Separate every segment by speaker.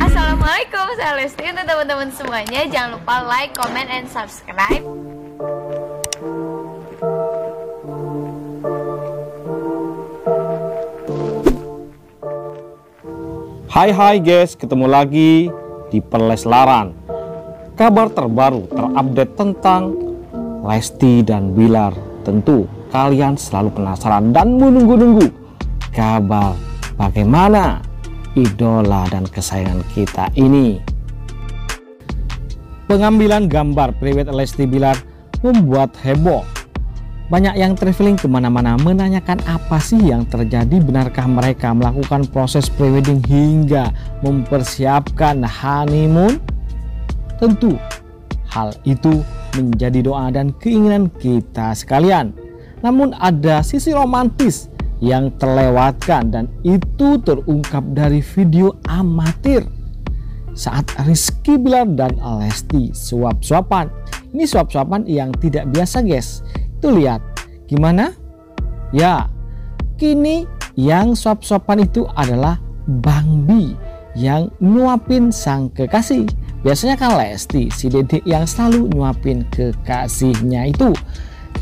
Speaker 1: Assalamualaikum, saya Lesti untuk teman-teman semuanya. Jangan lupa like, comment, and subscribe.
Speaker 2: Hai hai guys, ketemu lagi di Peleslaran. Kabar terbaru terupdate tentang Lesti dan Bilar. Tentu kalian selalu penasaran dan menunggu-nunggu kabar bagaimana idola dan kesayangan kita ini. Pengambilan gambar private Lesti Bilar membuat heboh banyak yang traveling ke mana-mana menanyakan apa sih yang terjadi. Benarkah mereka melakukan proses prewedding hingga mempersiapkan honeymoon? Tentu hal itu menjadi doa dan keinginan kita sekalian. Namun ada sisi romantis yang terlewatkan dan itu terungkap dari video amatir. Saat Rizky Bilar dan Lesti suap-suapan. Ini suap-suapan yang tidak biasa guys Tuh lihat, gimana? Ya, kini yang suap-suapan itu adalah Bang Bi yang nyuapin sang kekasih. Biasanya kan Lesti, si dedek yang selalu nyuapin kekasihnya itu.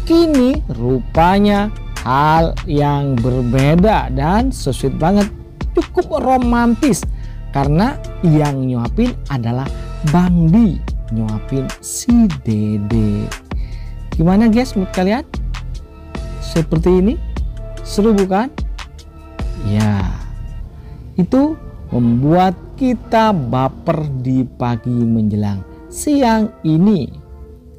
Speaker 2: Kini rupanya hal yang berbeda dan sesuai banget. Cukup romantis karena yang nyuapin adalah Bang Bi nyuapin si dede. Gimana guys menurut kalian? Seperti ini? Seru bukan? Ya, itu membuat kita baper di pagi menjelang siang ini.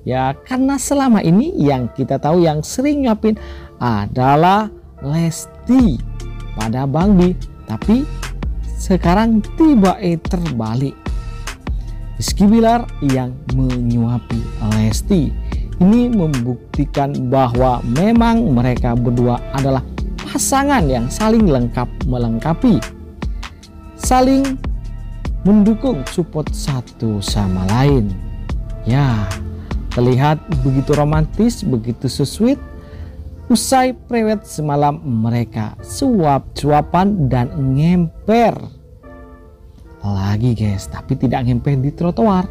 Speaker 2: Ya, karena selama ini yang kita tahu yang sering nyuapin adalah Lesti pada Bang Bi. Tapi sekarang tiba eh terbalik. Rizky Bilar yang menyuapi Lesti ini membuktikan bahwa memang mereka berdua adalah pasangan yang saling lengkap melengkapi saling mendukung support satu sama lain. Ya terlihat begitu romantis begitu sweet usai prewed semalam mereka suap-suapan dan ngemper. Lagi guys tapi tidak ngemper di trotoar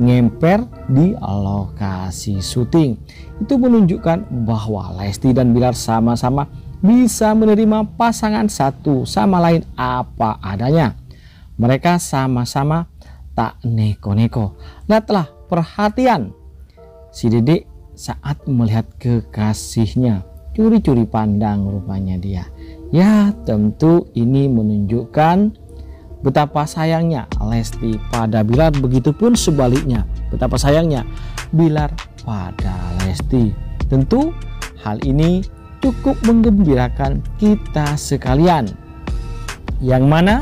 Speaker 2: ngemper di lokasi syuting. Itu menunjukkan bahwa Lesti dan Bilar sama-sama bisa menerima pasangan satu sama lain apa adanya. Mereka sama-sama tak neko-neko. Lihatlah perhatian si Dedek saat melihat kekasihnya. Curi-curi pandang rupanya dia. Ya tentu ini menunjukkan Betapa sayangnya Lesti pada Bilar, begitupun sebaliknya. Betapa sayangnya Bilar pada Lesti. Tentu hal ini cukup menggembirakan kita sekalian. Yang mana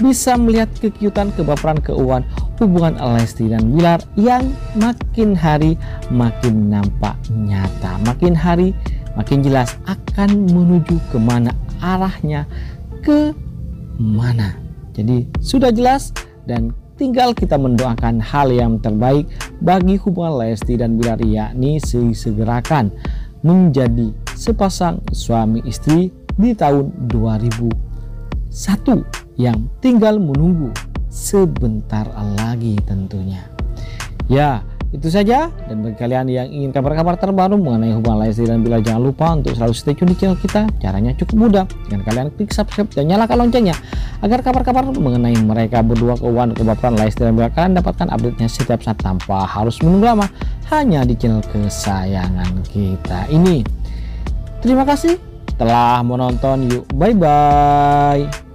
Speaker 2: bisa melihat kekiutan kebaperan keuangan hubungan Lesti dan Bilar yang makin hari makin nampak nyata. Makin hari makin jelas akan menuju ke mana arahnya ke mana. Jadi sudah jelas dan tinggal kita mendoakan hal yang terbaik bagi hubungan Lesti dan Bilar yakni segerakan menjadi sepasang suami istri di tahun 2001 yang tinggal menunggu sebentar lagi tentunya. Ya, itu saja dan bagi kalian yang ingin kabar-kabar terbaru mengenai hubungan Lesti dan Bilar jangan lupa untuk selalu stay tune di channel kita. Caranya cukup mudah dengan kalian klik subscribe dan nyalakan loncengnya agar kabar-kabar mengenai mereka berdua keuangan kebaperan Lesti dan Bilar kalian dapatkan update-nya setiap saat tanpa harus menunggu lama hanya di channel kesayangan kita ini. Terima kasih telah menonton. Yuk, bye bye.